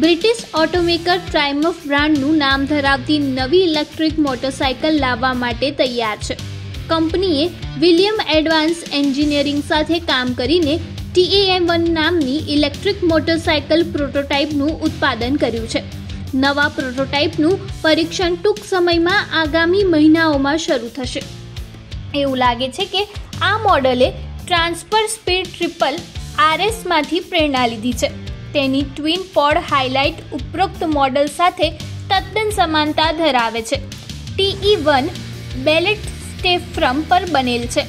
British automaker ટ્રાઇમફ બ્રાન્ડનું નામ ધરાવતી નવી ઇલેક્ટ્રિક મોટરસાયકલ લાવવા માટે તૈયાર છે. કંપનીએ વિલિયમ એડવાન્સ એન્જિનિયરિંગ સાથે કામ કરીને ટીએએમ વન નામની ઇલેક્ટ્રિક મોટરસાયકલ પ્રોટોટાઇપનું ઉત્પાદન કર્યું છે. નવા પ્રોટોટાઇપનું પરીક્ષણ ટૂંક સમયમાં આગામી મહિનાઓમાં શરૂ થશે. એવું લાગે છે કે આ મોડલે ટ્રાન્સફર સ્પીડ ટ્રિપલ આરએસમાંથી પ્રેરણા લીધી છે. તેની ટ્વિન પોડ હાઇલાઇટ ઉપરોક્ત મોડલ સાથે તદ્દન સમાનતા ધરાવે છે. ટીઈ વન બેલેટ સ્ટેફ્રમ પર બનેલ છે.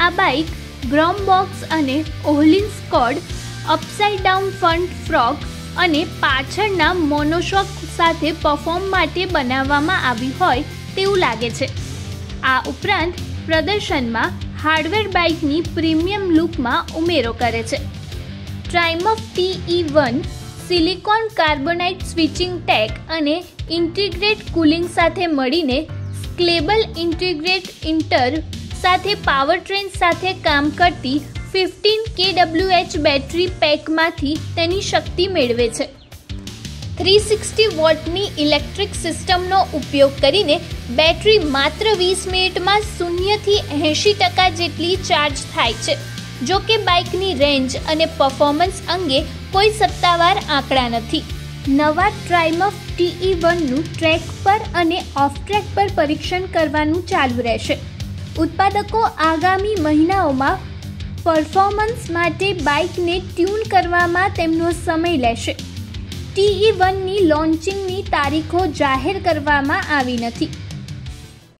આ બાઇક ગ્રોમ બોક્સ અને ઓહલિન સ્કોડ, અપસાઇડ ડાઉન ફ્રન્ટ ફ્રોક અને પાછળના મોનોશોક સાથે પરફોર્મ માટે બનાવવામાં આવી હોય તેવું લાગે છે. આ ઉપરાંત પ્રદર્શનમાં હાર્ડવેર બાઇકની પ્રીમિયમ લુકમાં ઉમેરો કરે છે. Triumph PE one silicon carbonite switching tech અને ઇન્ટિગ્રેટ કુલિંગ સાથે મળીને સ્ક્લેબલ ઇન્ટિગ્રેટ ઇન્ટર સાથે પાવર ટ્રેન સાથે કામ કરતી ફિફ્ટીન કે ડબલ્યુએચ બેટરી પેકમાંથી તેની શક્તિ મેળવે છે. થ્રી સિક્સટી વોટની ઇલેક્ટ્રિક સિસ્ટમનો ઉપયોગ કરીને બેટરી માત્ર વીસ મિનિટમાં શૂન્યથી એંશી ટકા જેટલી ચાર્જ થાય છે. જો કે બાઇકની રેન્જ અને પરફોર્મન્સ અંગે કોઈ સત્તાવાર આંકડા નથી. નવા ટ્રાઇમફ ટીઈ વનનું ટ્રેક પર અને ઓફ ટ્રેક પર પરીક્ષણ કરવાનું ચાલુ રહેશે. ઉત્પાદકો આગામી મહિનાઓમાં પરફોર્મન્સ માટે બાઇકને ટ્યુન કરવામાં તેમનો સમય લેશે. ટીઈ વનની લોન્ચિંગની તારીખો જાહેર કરવામાં આવી નથી.